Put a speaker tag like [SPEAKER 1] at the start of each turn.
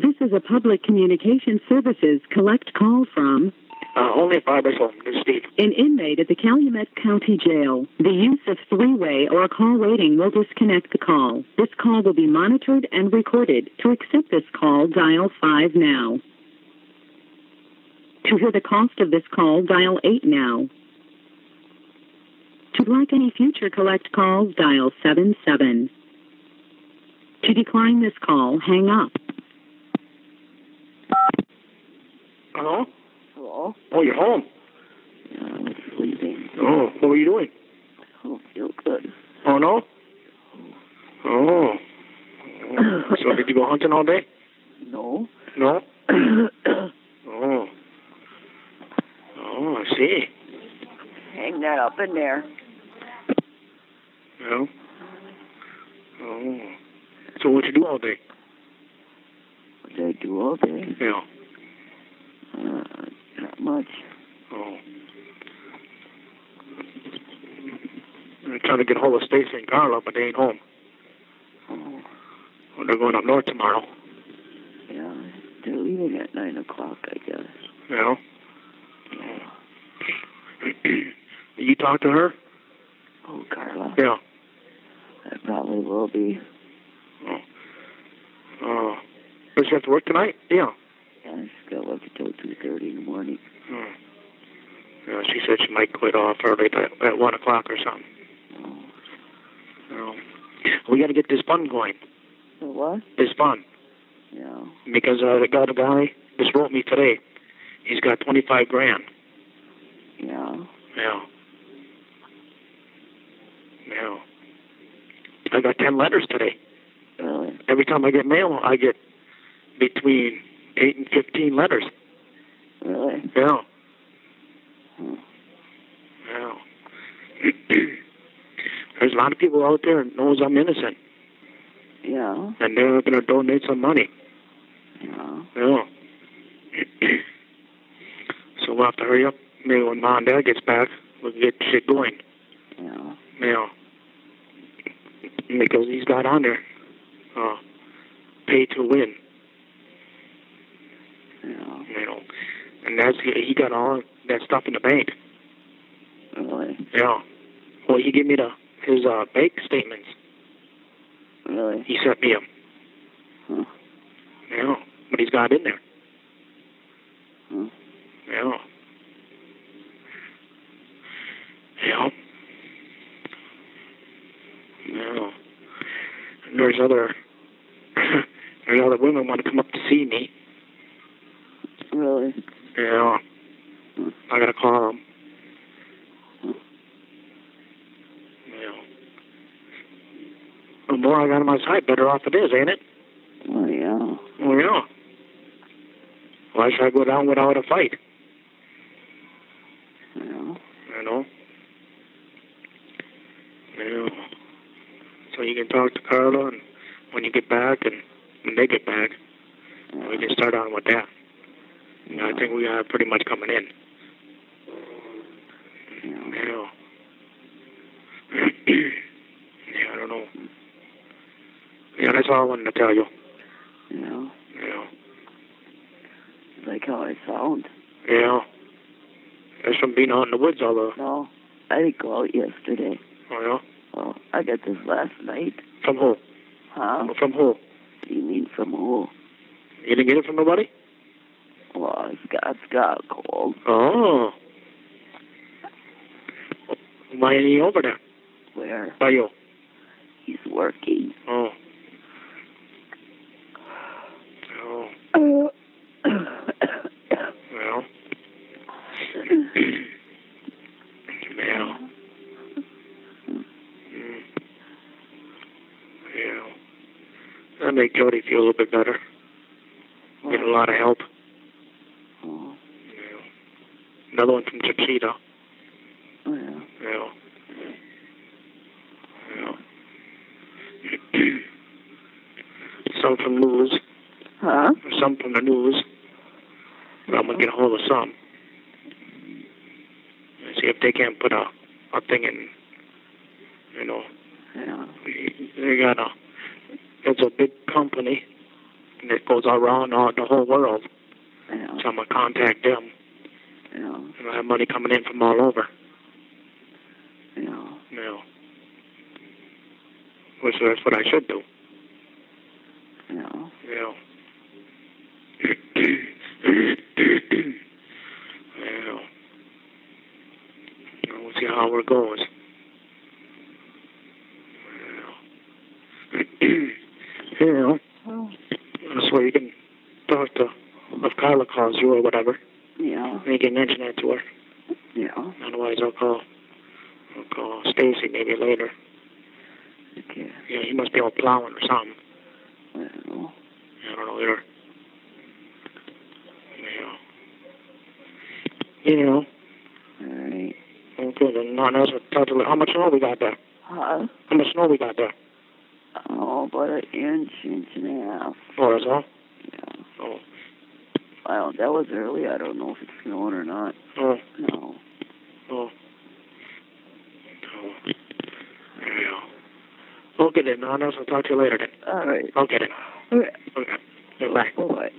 [SPEAKER 1] Plaza Public Communication Services collect call from
[SPEAKER 2] Uh, only was home. This Steve.
[SPEAKER 1] an inmate at the Calumet County Jail. The use of three-way or call waiting will disconnect the call. This call will be monitored and recorded. To accept this call, dial 5 now. To hear the cost of this call, dial 8 now. To block any future collect calls, dial 77. To decline this call, hang up.
[SPEAKER 2] Hello?
[SPEAKER 3] Hello?
[SPEAKER 2] Oh, you're home.
[SPEAKER 3] Yeah, I was sleeping.
[SPEAKER 2] Oh, what were you doing?
[SPEAKER 3] I don't feel good.
[SPEAKER 2] Oh, no? Oh. so did you go hunting all day?
[SPEAKER 3] No.
[SPEAKER 2] No? Oh. Oh, I see.
[SPEAKER 3] Hang that up in there.
[SPEAKER 2] Yeah. Oh. So what'd you do all day?
[SPEAKER 3] What did I do all day?
[SPEAKER 2] Yeah.
[SPEAKER 3] Uh, not much.
[SPEAKER 2] Oh. I'm trying to get hold of Stacy and Carla, but they ain't home.
[SPEAKER 3] Oh,
[SPEAKER 2] Well, they're going up north tomorrow.
[SPEAKER 3] yeah. They're leaving at 9 o'clock, I guess.
[SPEAKER 2] Yeah. you talk to her?
[SPEAKER 3] Oh, Carla.
[SPEAKER 2] Yeah.
[SPEAKER 3] I probably will be.
[SPEAKER 2] Oh. Oh. She have to work tonight? Yeah.
[SPEAKER 3] Yeah, got to work until 2.30 in the morning.
[SPEAKER 2] Oh. Yeah, she said she might quit off early at, at 1 o'clock or something.
[SPEAKER 3] Oh.
[SPEAKER 2] Oh. We got to get this fund going.
[SPEAKER 3] So what?
[SPEAKER 2] This fund.
[SPEAKER 3] Yeah.
[SPEAKER 2] Because uh, the guy, the guy just wrote me today. He's got 25 grand.
[SPEAKER 3] Yeah.
[SPEAKER 2] Yeah. Yeah. I got 10 letters today.
[SPEAKER 3] Really?
[SPEAKER 2] Every time I get mail, I get between 8 and 15 letters.
[SPEAKER 3] Really?
[SPEAKER 2] Yeah.
[SPEAKER 3] Hmm.
[SPEAKER 2] Yeah. There's a lot of people out there that knows I'm innocent,
[SPEAKER 3] Yeah.
[SPEAKER 2] and they're going to donate some money.
[SPEAKER 3] Yeah.
[SPEAKER 2] Yeah. so we'll have to hurry up. Maybe when Mom and Dad gets back, we'll get shit going.
[SPEAKER 3] Yeah.
[SPEAKER 2] Yeah. Because he's got on there, uh, pay to win,
[SPEAKER 3] Yeah.
[SPEAKER 2] you know, and that's he got all that stuff in the bank.
[SPEAKER 3] Really?
[SPEAKER 2] Yeah. Well, he gave me the his uh, bank statements.
[SPEAKER 3] Really?
[SPEAKER 2] He sent me them.
[SPEAKER 3] Huh.
[SPEAKER 2] Yeah, but he's got in there.
[SPEAKER 3] Huh.
[SPEAKER 2] Yeah. Yeah. Yeah. And there's other there's other women want to come up to see me.
[SPEAKER 3] Really?
[SPEAKER 2] Yeah. I gotta call them. Yeah. The more I got on my side, better off it is, ain't it?
[SPEAKER 3] Oh, yeah.
[SPEAKER 2] Oh yeah. Why should I go down without a fight?
[SPEAKER 3] Yeah.
[SPEAKER 2] You know. Yeah. So you can talk to Carla, and when you get back, and when they get back, we can start on with that. You know, I think we are pretty much coming in.
[SPEAKER 3] Yeah.
[SPEAKER 2] Yeah. I don't know. Yeah, that's all I wanted to tell you.
[SPEAKER 3] Yeah.
[SPEAKER 2] Yeah.
[SPEAKER 3] Like how I sound.
[SPEAKER 2] Yeah. That's from being out in the woods all the.
[SPEAKER 3] No. I didn't go out yesterday.
[SPEAKER 2] Oh yeah.
[SPEAKER 3] Well, I got this last night.
[SPEAKER 2] From who?
[SPEAKER 3] Huh?
[SPEAKER 2] From who?
[SPEAKER 3] What do you mean from who?
[SPEAKER 2] You didn't get it from nobody?
[SPEAKER 3] Scott's got a cold.
[SPEAKER 2] Oh. Why ain't he over there?
[SPEAKER 3] Where?
[SPEAKER 2] By you?
[SPEAKER 3] He's working.
[SPEAKER 2] Oh. Oh. Well. yeah. Mm. Yeah. That make Jody feel a little bit better. Get a lot of help.
[SPEAKER 3] Oh,
[SPEAKER 2] Yeah. Another one from Chiquita.
[SPEAKER 3] oh, yeah.
[SPEAKER 2] Yeah. Yeah. some from news,
[SPEAKER 3] Huh?
[SPEAKER 2] some from the news. But I'm gonna get a hold of some. And see if they can put a a thing in. You know,
[SPEAKER 3] Yeah.
[SPEAKER 2] they got a. It's a big company. and it goes around all, the whole world.
[SPEAKER 3] Yeah.
[SPEAKER 2] So I'm gonna contact them,
[SPEAKER 3] Yeah.
[SPEAKER 2] and I have money coming in from all over.
[SPEAKER 3] Yeah.
[SPEAKER 2] You know, which that's what I should do.
[SPEAKER 3] Yeah.
[SPEAKER 2] You know. you know. You know, We'll see how it goes. Know,
[SPEAKER 3] Well,
[SPEAKER 2] so you can talk to, if Carla calls you or whatever,
[SPEAKER 3] yeah.
[SPEAKER 2] can mention that to her.
[SPEAKER 3] Yeah.
[SPEAKER 2] Otherwise, I'll call, I'll call Stacy maybe later.
[SPEAKER 3] Okay.
[SPEAKER 2] You know, he must be out plowing or something.
[SPEAKER 3] Well,
[SPEAKER 2] I don't know either. You know. You know.
[SPEAKER 3] all right.
[SPEAKER 2] Okay, then nothing else. I'll talk to. How much snow we got there?
[SPEAKER 3] Huh?
[SPEAKER 2] How much snow we got there?
[SPEAKER 3] Oh, about an inch, inch and a half.
[SPEAKER 2] Oh, that's all?
[SPEAKER 3] Yeah.
[SPEAKER 2] Oh,
[SPEAKER 3] Well, that was early. I don't know if it's snowing or not.
[SPEAKER 2] oh,
[SPEAKER 3] No.
[SPEAKER 2] oh. Oh. Yeah. Okay then, nothing else. I'll talk to you later then.
[SPEAKER 3] All right.
[SPEAKER 2] Okay then.
[SPEAKER 3] Okay.
[SPEAKER 2] Okay. Bye.
[SPEAKER 3] Bye-bye.